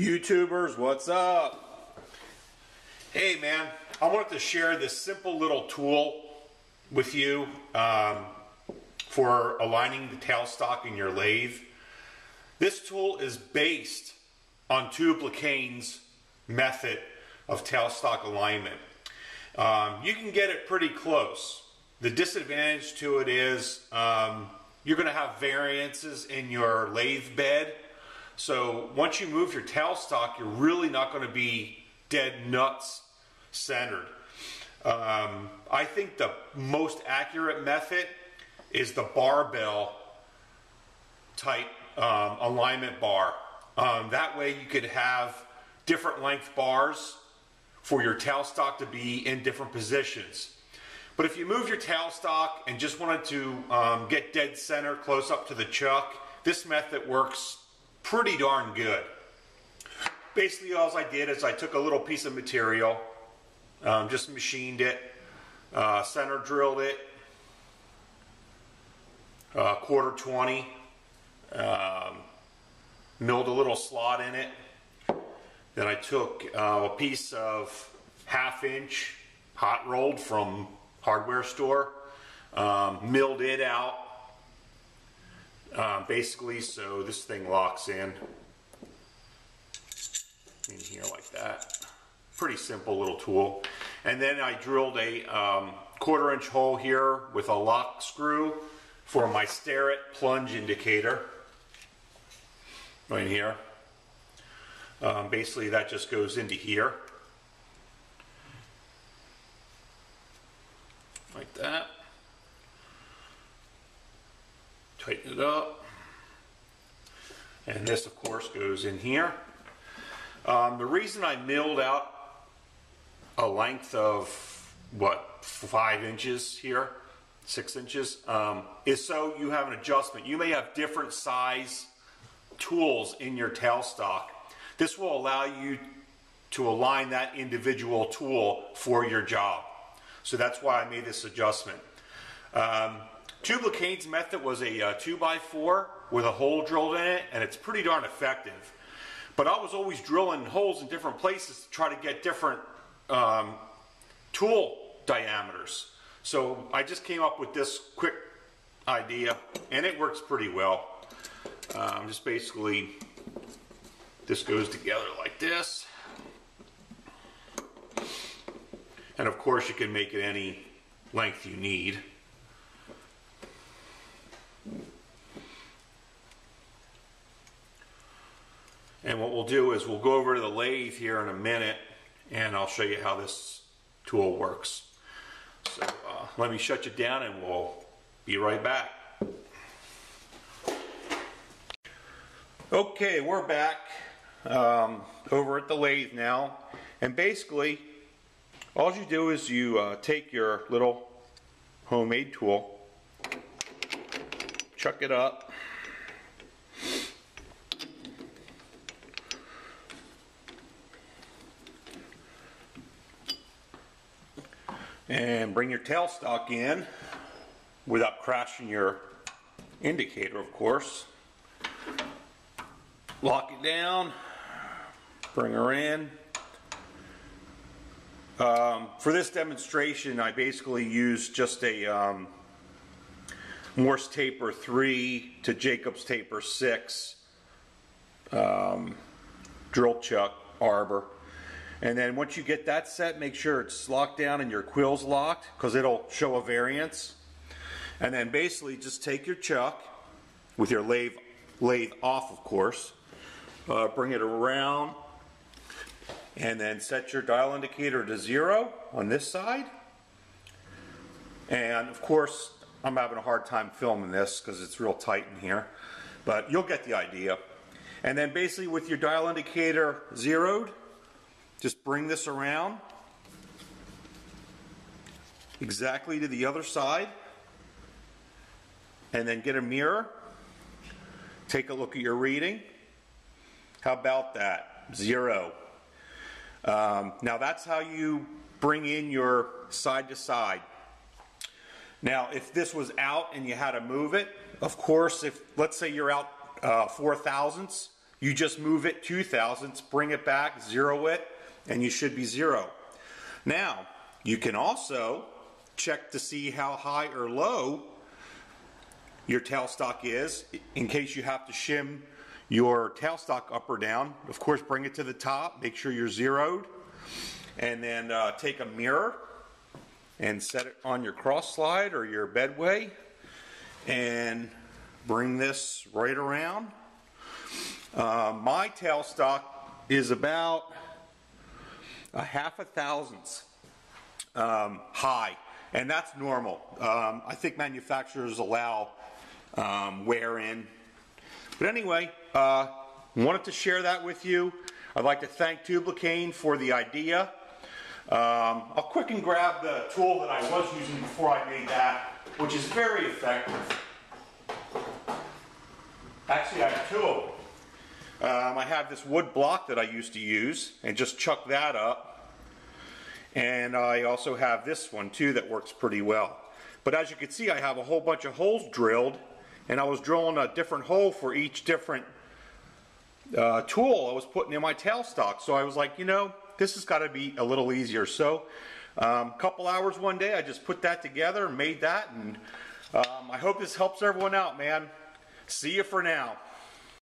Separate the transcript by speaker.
Speaker 1: YouTubers, what's up? Hey man, I wanted to share this simple little tool with you um, for aligning the tailstock in your lathe. This tool is based on Tubalcain's method of tailstock alignment. Um, you can get it pretty close. The disadvantage to it is um, you're going to have variances in your lathe bed. So once you move your tailstock, you're really not going to be dead nuts centered. Um, I think the most accurate method is the barbell type um, alignment bar. Um, that way you could have different length bars for your tailstock to be in different positions. But if you move your tailstock and just wanted to um, get dead center close up to the chuck, this method works pretty darn good. Basically all I did is I took a little piece of material, um, just machined it, uh, center drilled it, uh, quarter 20, um, milled a little slot in it. Then I took uh, a piece of half inch hot rolled from hardware store, um, milled it out uh, basically so this thing locks in in here like that. Pretty simple little tool. And then I drilled a um, quarter inch hole here with a lock screw for my Starrett plunge indicator right here. Um, basically that just goes into here. Like that. Tighten it up. And this of course goes in here. Um, the reason I milled out a length of what five inches here six inches um, is so you have an adjustment you may have different size tools in your tailstock this will allow you to align that individual tool for your job so that's why I made this adjustment um, Tubalcain's method was a uh, 2x4 with a hole drilled in it and it's pretty darn effective but I was always drilling holes in different places to try to get different um, tool diameters. So I just came up with this quick idea and it works pretty well. Um, just basically, this goes together like this. And of course you can make it any length you need. We'll do is we'll go over to the lathe here in a minute and I'll show you how this tool works. So uh, let me shut you down and we'll be right back. Okay, we're back um, over at the lathe now. And basically, all you do is you uh, take your little homemade tool, chuck it up, and bring your tailstock in without crashing your indicator of course. Lock it down bring her in. Um, for this demonstration I basically used just a um, Morse taper 3 to Jacobs taper 6 um, drill chuck arbor and then once you get that set, make sure it's locked down and your quill's locked because it'll show a variance. And then basically just take your chuck with your lathe, lathe off, of course. Uh, bring it around and then set your dial indicator to zero on this side. And of course, I'm having a hard time filming this because it's real tight in here, but you'll get the idea. And then basically with your dial indicator zeroed, just bring this around exactly to the other side and then get a mirror. Take a look at your reading. How about that? Zero. Um, now that's how you bring in your side to side. Now if this was out and you had to move it, of course if let's say you're out uh, four thousandths, You just move it two thousandths, bring it back, zero it, and you should be zero. Now, you can also check to see how high or low your tailstock is in case you have to shim your tailstock up or down. Of course, bring it to the top, make sure you're zeroed, and then uh, take a mirror and set it on your cross slide or your bedway and bring this right around. Uh, my tailstock is about a half a thousandth um, high, and that's normal. Um, I think manufacturers allow um, wear in. But anyway, uh, wanted to share that with you. I'd like to thank Tubalcain for the idea. Um, I'll quick and grab the tool that I was using before I made that, which is very effective. Actually, I have two of them. Um, I have this wood block that I used to use and just chuck that up. And I also have this one too that works pretty well. But as you can see, I have a whole bunch of holes drilled and I was drilling a different hole for each different uh, tool I was putting in my tailstock. So I was like, you know, this has got to be a little easier. So a um, couple hours one day, I just put that together and made that. And um, I hope this helps everyone out, man. See you for now.